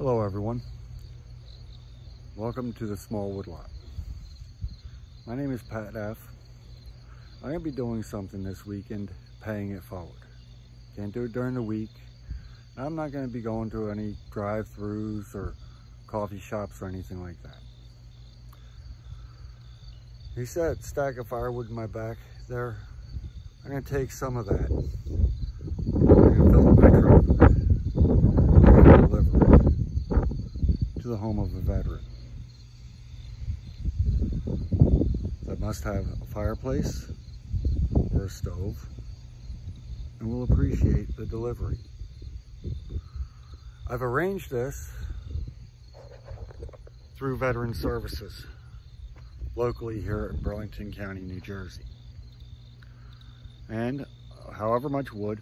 Hello everyone. Welcome to the Small Woodlot. My name is Pat F. I'm going to be doing something this weekend, paying it forward. Can't do it during the week. I'm not going to be going to any drive-throughs or coffee shops or anything like that. See that stack of firewood in my back there? I'm going to take some of that. I'm going to fill up my truck with it. I'm going to deliver it to the home of a veteran. That must have a fireplace or a stove and will appreciate the delivery. I've arranged this through Veteran Services locally here in Burlington County, New Jersey. And however much wood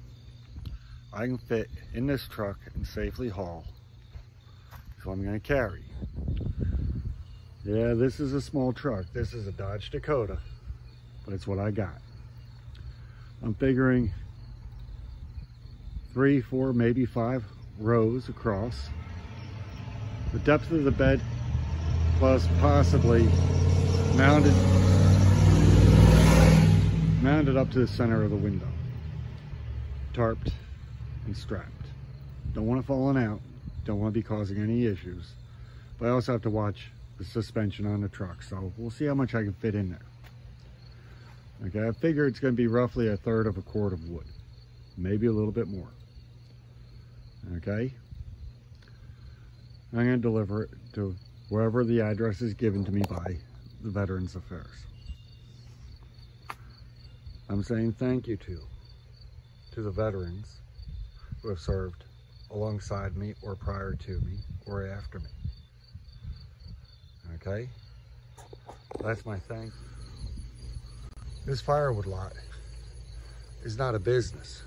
I can fit in this truck and safely haul what I'm going to carry. Yeah, this is a small truck. This is a Dodge Dakota, but it's what I got. I'm figuring three, four, maybe five rows across. The depth of the bed plus possibly mounted mounted up to the center of the window. Tarped and strapped. Don't want it falling out. Don't want to be causing any issues. But I also have to watch the suspension on the truck. So we'll see how much I can fit in there. Okay, I figure it's going to be roughly a third of a cord of wood. Maybe a little bit more okay? I'm going to deliver it to wherever the address is given to me by the Veterans Affairs. I'm saying thank you to, to the veterans who have served alongside me or prior to me or after me. Okay? That's my thing. This firewood lot is not a business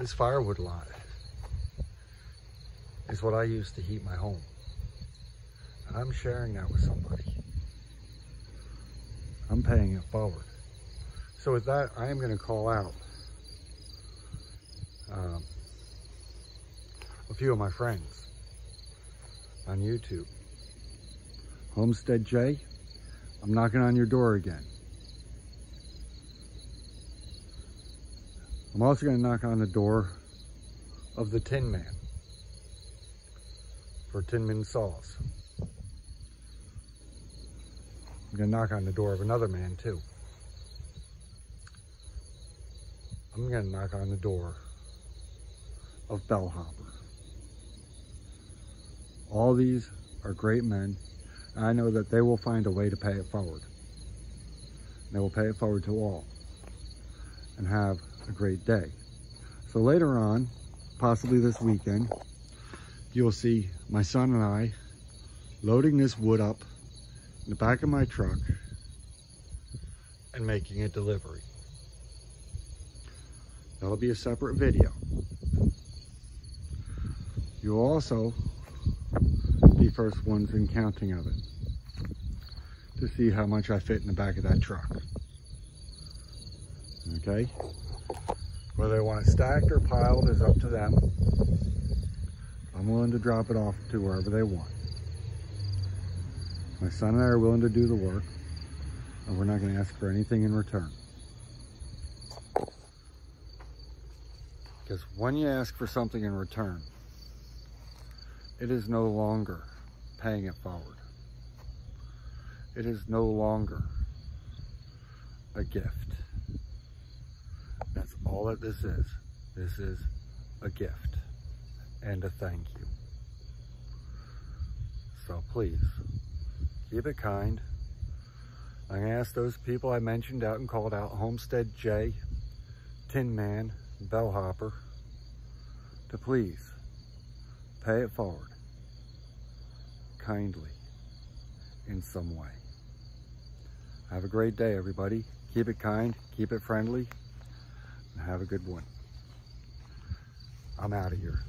this firewood lot is what I use to heat my home. And I'm sharing that with somebody. I'm paying it forward. So with that, I am going to call out um, few of my friends on YouTube. Homestead J, I'm knocking on your door again. I'm also going to knock on the door of the Tin Man for Tinman saws. I'm going to knock on the door of another man too. I'm going to knock on the door of Bellhopper. All these are great men. And I know that they will find a way to pay it forward. They will pay it forward to all and have a great day. So later on, possibly this weekend, you'll see my son and I loading this wood up in the back of my truck and making a delivery. That'll be a separate video. You'll also be first ones in counting of it to see how much I fit in the back of that truck. Okay? Whether they want it stacked or piled is up to them. I'm willing to drop it off to wherever they want. My son and I are willing to do the work, and we're not going to ask for anything in return. Because when you ask for something in return, it is no longer paying it forward. It is no longer a gift That's all that this is. This is a gift and a thank you. So please, keep it kind. I'm to ask those people I mentioned out and called out, Homestead J, Tin Man, Bellhopper, to please pay it forward kindly in some way. Have a great day, everybody. Keep it kind, keep it friendly, and have a good one. I'm out of here.